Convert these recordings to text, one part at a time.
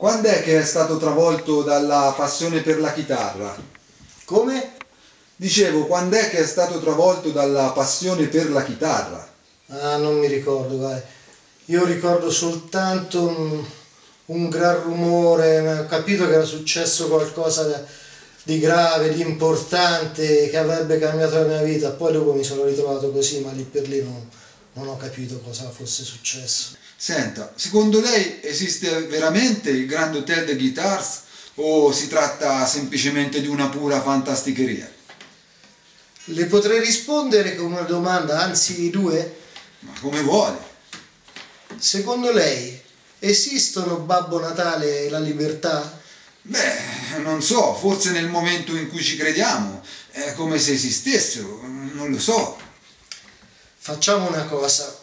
Quando è che è stato travolto dalla passione per la chitarra? Come? Dicevo, quando è che è stato travolto dalla passione per la chitarra? Ah, non mi ricordo, vai. Io ricordo soltanto un, un gran rumore, ho capito che era successo qualcosa di grave, di importante, che avrebbe cambiato la mia vita. Poi dopo mi sono ritrovato così, ma lì per lì non, non ho capito cosa fosse successo. Senta, secondo lei esiste veramente il Grand Hotel de Guitars o si tratta semplicemente di una pura fantasticheria? Le potrei rispondere con una domanda, anzi due? Ma come vuole? Secondo lei esistono Babbo Natale e la libertà? Beh, non so, forse nel momento in cui ci crediamo è come se esistessero, non lo so. Facciamo una cosa,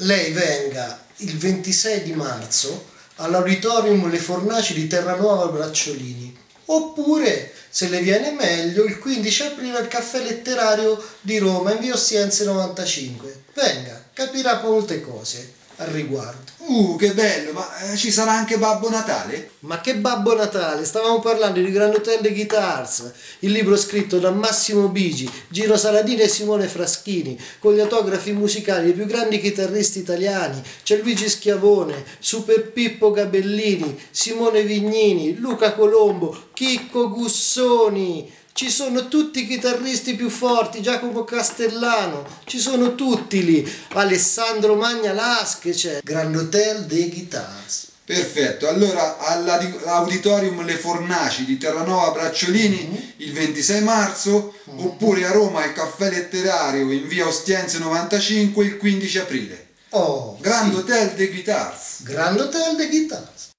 lei venga il 26 di marzo all'Auditorium Le Fornaci di Terranuova Bracciolini, oppure, se le viene meglio, il 15 aprile al Caffè Letterario di Roma in via Ostiense 95. Venga, capirà molte cose al riguardo. Uh, che bello, ma eh, ci sarà anche Babbo Natale? Ma che Babbo Natale? Stavamo parlando di Grand Hotel de Guitars, il libro scritto da Massimo Bigi, Giro Saladini e Simone Fraschini, con gli autografi musicali dei più grandi chitarristi italiani. C'è Luigi Schiavone, Super Pippo Gabellini, Simone Vignini, Luca Colombo, Chicco Gussoni. Ci sono tutti i chitarristi più forti, Giacomo Castellano, ci sono tutti lì. Alessandro Magna Lasche c'è. Grand Hotel de Guitars. Perfetto, allora all'Auditorium Le Fornaci di Terranova Bracciolini mm-hmm. il 26 marzo mm-hmm. oppure a Roma al Caffè Letterario in via Ostiense 95 il 15 aprile. Oh, Grand sì. Hotel de Guitars. Grand Hotel de Guitars.